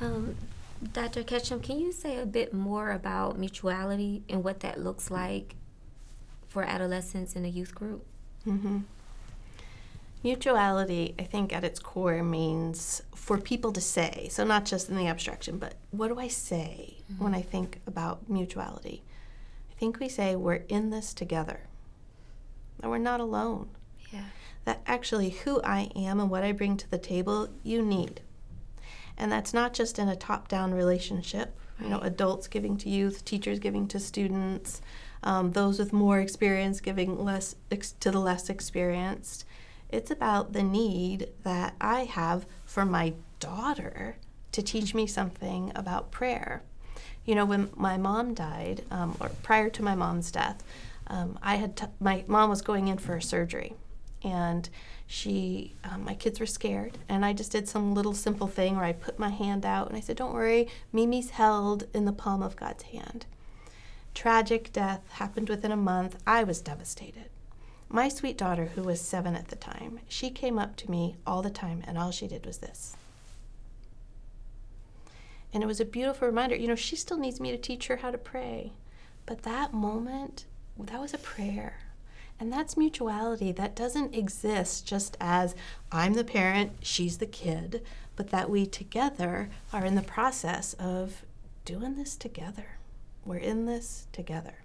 Um, Dr. Ketcham, can you say a bit more about mutuality and what that looks like for adolescents in a youth group? Mm-hmm. Mutuality, I think, at its core means for people to say, so not just in the abstraction, but what do I say mm-hmm. when I think about mutuality? I think we say we're in this together, that we're not alone. Yeah. That actually who I am and what I bring to the table, you need. And that's not just in a top down relationship, you know, adults giving to youth, teachers giving to students, um, those with more experience giving less ex- to the less experienced. It's about the need that I have for my daughter to teach me something about prayer. You know, when my mom died, um, or prior to my mom's death, um, I had t- my mom was going in for a surgery, and she, um, my kids were scared, and I just did some little simple thing where I put my hand out and I said, "Don't worry, Mimi's held in the palm of God's hand." Tragic death happened within a month. I was devastated. My sweet daughter, who was seven at the time, she came up to me all the time, and all she did was this. And it was a beautiful reminder. You know, she still needs me to teach her how to pray. But that moment, that was a prayer. And that's mutuality. That doesn't exist just as I'm the parent, she's the kid, but that we together are in the process of doing this together. We're in this together.